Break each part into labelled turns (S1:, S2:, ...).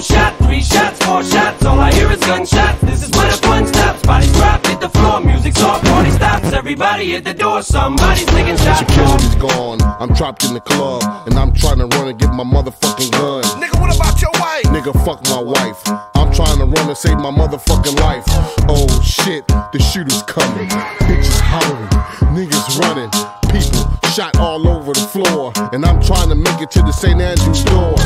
S1: Shot, three shots, four shots, all I hear is gunshots. This is when the fun stops. Bodies drop, hit the floor, Music off, party stops. Everybody at the door, somebody's taking shots.
S2: Security's gone. I'm trapped in the club, and I'm trying to run and get my motherfucking gun.
S3: Nigga, what about your wife?
S2: Nigga, fuck my wife. I'm trying to run and save my motherfucking life. Oh shit, the shooter's coming. Bitches hollering, niggas running, people shot all over the floor. And I'm trying to make it to the St. Andrews store.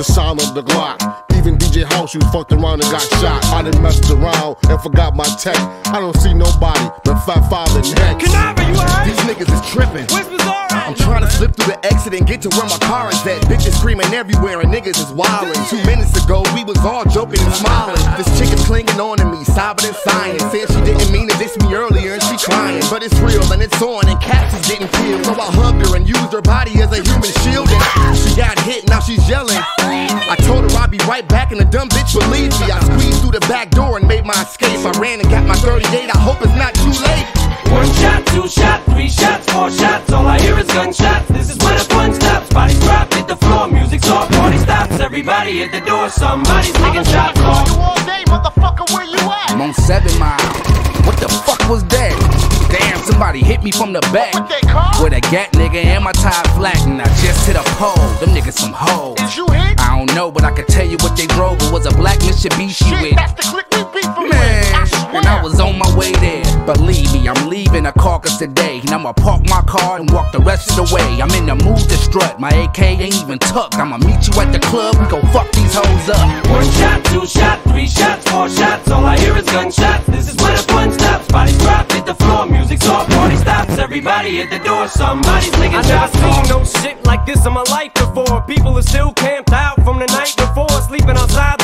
S2: Dr. Sign of the Glock. Even DJ House, you fucked around and got shot. I done messed around and forgot my tech. I don't see nobody but Fat Five and Hex.
S1: Kuniva, you alright?
S3: These niggas is tripping.
S1: Where's
S3: exit and get to where my car is at. Bitches screaming everywhere and niggas is wildin'. Two minutes ago, we was all joking and smiling. This chick is clinging on to me, sobbing and sighing. Said she didn't mean to diss me earlier and she crying. But it's real and it's on and cats is getting killed. So I hugged her and used her body as a human shield. And she got hit, now she's yelling. I told her I'd be right back and the dumb bitch believed me. I squeezed through the back door and made my escape. I ran and got my 38, I hope it's not too late.
S1: One shot, two shot, three shots, four shots. All I hear is gunshots. Everybody at the door, somebody's taking shots. Off.
S4: all day, motherfucker, where you at?
S5: I'm on seven mile. What the fuck was that? Damn, somebody hit me from the back.
S4: What they call?
S5: With a gat nigga and my tie flat, and I just hit a pole. Them niggas some hoes.
S4: Is you hit?
S5: I don't know, but I can tell you what they drove. It was a black Mitsubishi
S4: Shit,
S5: with.
S4: that's the click we beat from
S5: Man,
S4: I swear.
S5: and I was on my way there. Believe me, I'm leaving a carcass today. And I'ma park my car and walk the rest of the way. I'm in the mood to strut. My AK ain't even tucked. I'ma meet you at the club. We gon' fuck these hoes up.
S1: One shot, two shot, three shots, four shots. All I hear is gunshots. This is where the fun stops. Bodies drop, hit the floor, music's off, party stops. Everybody at the door, somebody's taking
S6: I never
S1: shots.
S6: seen no shit like this in my life before. People are still camped out from the night before, sleeping outside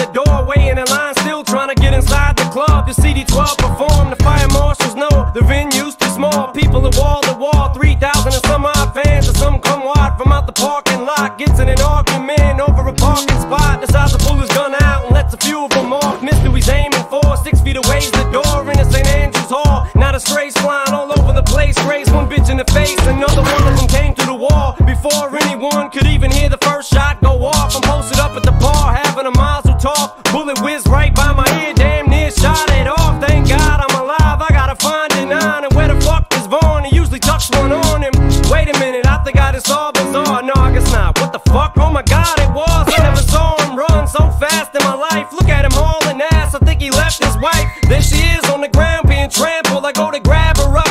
S6: lot. Gets in an argument over a parking spot. Decides to pull his gun out and lets a few of them off. Missed who he's aiming for. Six feet away's the door in the St. Andrews Hall. Now the strays flying all over the place. Raised one bitch in the face, another one of them came through the wall. Before anyone could even hear the first shot go off, I'm posted up at the bar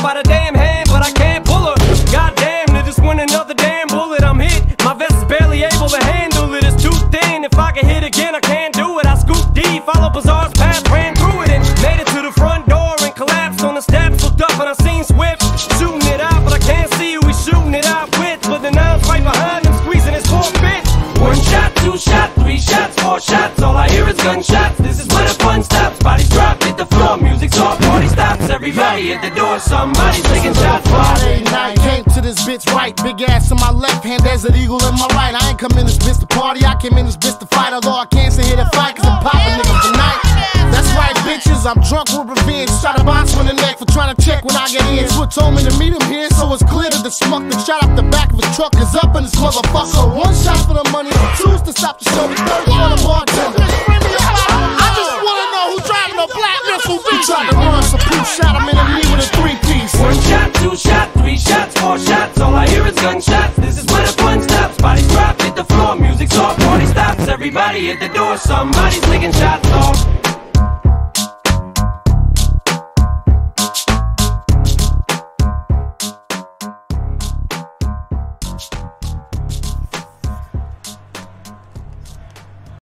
S6: by the damn hand, but I can't pull her. God damn, it just went another damn bullet. I'm hit. My vest is barely able to handle it. It's too thin. If I can hit again, I can't do it. I scoop deep, follow Bizarre's path, ran through it, and made it to the front door and collapsed on the steps. Looked up and I seen Swift shooting it out, but I can't see who he's shooting it out with. But the nine's right behind him, squeezing his bit.
S1: One shot, two shot, three shots, four shots. All I hear is gunshots. This is where the fun stops. Bodies Everybody at the door, somebody's taking shots.
S4: Friday night, came to this bitch right. Big ass in my left hand, there's an eagle in my right. I ain't come in this bitch to party, I came in this bitch to fight. Although I can't say here to fight, cause I'm popping niggas tonight. That's right, bitches, I'm drunk with revenge. Shot a box on the neck for trying to check when I get in. Swift told me to meet him here, so it's clear that the smuck that shot up the back of his truck is up in this motherfucker. One shot for the money, two's to stop the show, the third
S1: stops. Everybody at the door, somebody's taking shots off.